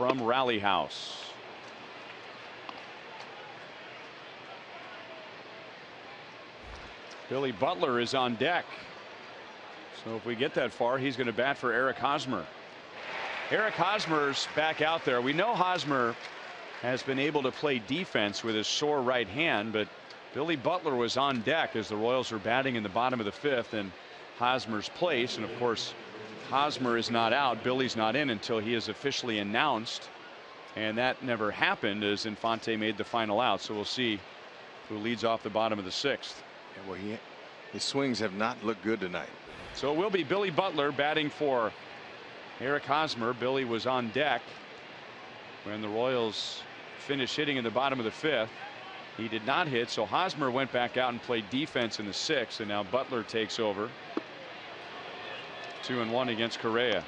from Rally House. Billy Butler is on deck. So if we get that far, he's going to bat for Eric Hosmer. Eric Hosmer's back out there. We know Hosmer has been able to play defense with his sore right hand, but Billy Butler was on deck as the Royals were batting in the bottom of the fifth in Hosmer's place. And of course, Hosmer is not out. Billy's not in until he is officially announced. And that never happened as Infante made the final out. So we'll see who leads off the bottom of the sixth. Yeah, well, he, his swings have not looked good tonight. So it will be Billy Butler batting for Eric Hosmer. Billy was on deck when the Royals finished hitting in the bottom of the fifth. He did not hit, so Hosmer went back out and played defense in the sixth, and now Butler takes over. Two and one against Correia.